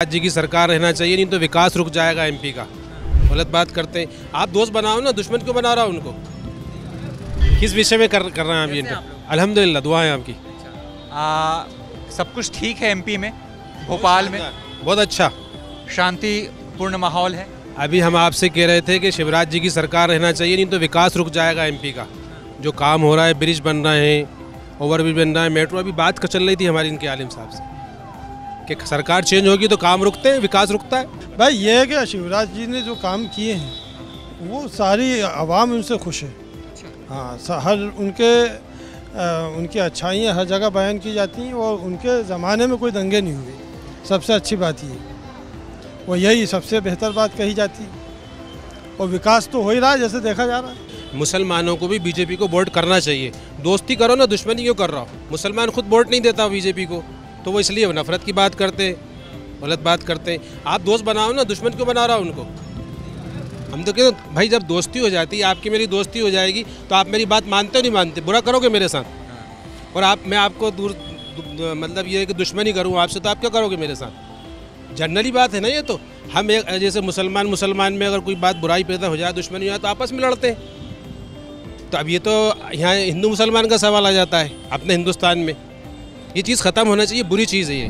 आज जी की सरकार रहना चाहिए नहीं तो विकास रुक जाएगा एमपी का। गलत बात करते हैं। आप दोस्त बनाओ ना दुश्मन क्यों बना रहा हो उनको? किस विषय में कर कर रहे हैं अभी इनको अल्हम्दुलिल्लाह दुआएँ आपकी। आ, सब कुछ ठीक है एमपी में? भोपाल में? बहुत अच्छा। शांतिपूर्ण माहौल है? अभी हम आपसे कह रहे थे कि शिवराज जी की सरकार रहना चाहिए नहीं तो विकास रुक जाएगा एमपी का। जो काम हो रहा है ब्रिज बन रहे हैं ओवर ब्रिज बन रहा है मेट्रो अभी बात चल रही थी हमारी इनके आलिम साहब से। कि सरकार चेंज होगी तो काम रुकते हैं विकास रुकता है। भाई ये है कि शिवराज जी ने जो काम किए हैं वो सारी आवाम उनसे खुश है। हाँ हर उनके अ, उनकी अच्छाइयाँ हर जगह बयान की जाती हैं और उनके ज़माने में कोई दंगे नहीं हुए। सबसे अच्छी बात ये। वो यही सबसे बेहतर बात कही जाती है। और विकास तो हो ही रहा है जैसे देखा जा रहा है। मुसलमानों को भी बीजेपी को वोट करना चाहिए। दोस्ती करो ना दुश्मनी क्यों कर रहा हो? मुसलमान खुद वोट नहीं देता बीजेपी को। तो वो इसलिए नफरत की बात करते, गलत बात करते। हैं आप दोस्त बनाओ ना, दुश्मन क्यों बना रहा हो उनको? हम तो कहते भाई जब दोस्ती हो जाती है आपकी मेरी दोस्ती हो जाएगी तो आप मेरी बात मानते हो नहीं मानते? बुरा करोगे मेरे साथ? और आप, मैं आपको दूर मतलब ये है कि दुश्मनी करूँ, आपसे तो आप क्या करोगे मेरे साथ? जनरली बात है ना ये तो। हम एक, जैसे मुसलमान मुसलमान में अगर कोई बात बुराई पैदा हो जाए, दुश्मनी हो जाए तो आपस में लड़ते। हैं तो अब ये तो यहाँ हिंदू मुसलमान का सवाल आ जाता है, अपने हिंदुस्तान में। ये चीज़ ख़त्म होना चाहिए बुरी चीज़ है ये।